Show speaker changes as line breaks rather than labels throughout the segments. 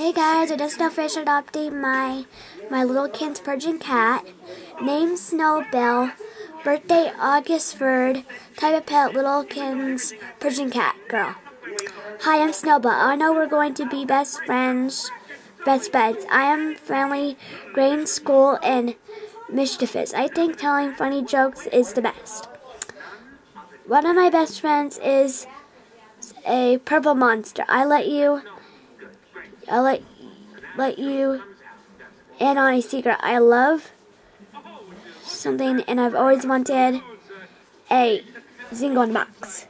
Hey guys, I just now finished adopting my my Lil'Kinz Persian cat. Name Snowbell. Birthday August 3rd. Type of pet Lil'Kinz Persian cat girl. Hi, I'm Snowbell. I know we're going to be best friends, best buds. I am friendly, in school, and mischievous. I think telling funny jokes is the best. One of my best friends is a purple monster. I let you I'll let let you in on a secret. I love something, and I've always wanted a Zingon box.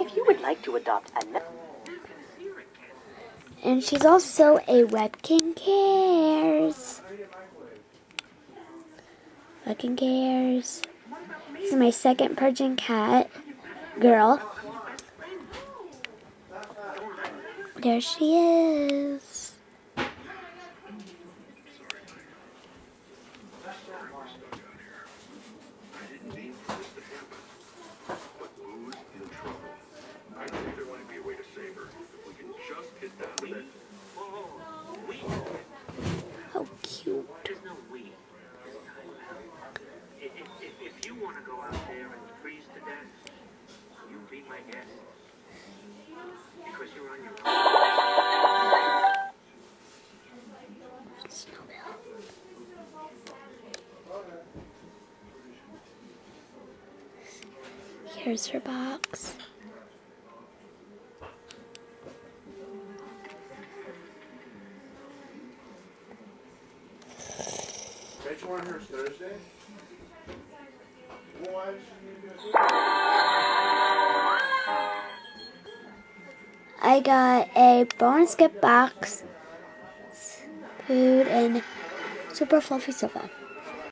If you would like to adopt a
and she's also a Webkinz Cares. Fucking cares. This is my second Persian cat girl. There she is. Here's her box.
Bet you want her Thursday?
I got a bone skip box, food, and super fluffy sofa.